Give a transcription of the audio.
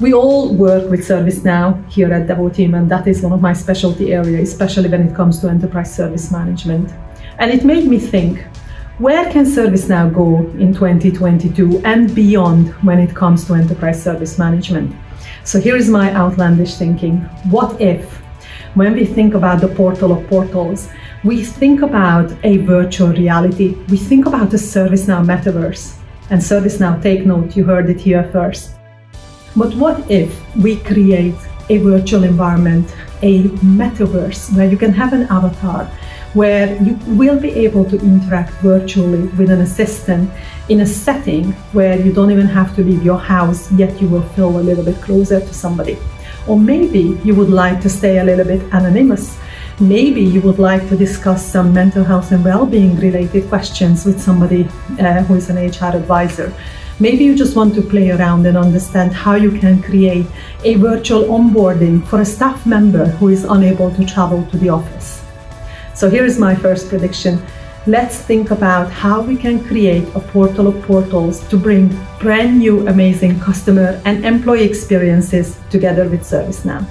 We all work with ServiceNow here at Devoteam, and that is one of my specialty areas, especially when it comes to enterprise service management. And it made me think where can ServiceNow go in 2022 and beyond when it comes to enterprise service management? So here is my outlandish thinking. What if, when we think about the portal of portals, we think about a virtual reality, we think about the ServiceNow metaverse. And ServiceNow, take note, you heard it here first. But what if we create a virtual environment, a metaverse, where you can have an avatar, where you will be able to interact virtually with an assistant in a setting where you don't even have to leave your house, yet you will feel a little bit closer to somebody. Or maybe you would like to stay a little bit anonymous. Maybe you would like to discuss some mental health and well being related questions with somebody uh, who is an HR advisor. Maybe you just want to play around and understand how you can create a virtual onboarding for a staff member who is unable to travel to the office. So here is my first prediction. Let's think about how we can create a portal of portals to bring brand new amazing customer and employee experiences together with ServiceNow.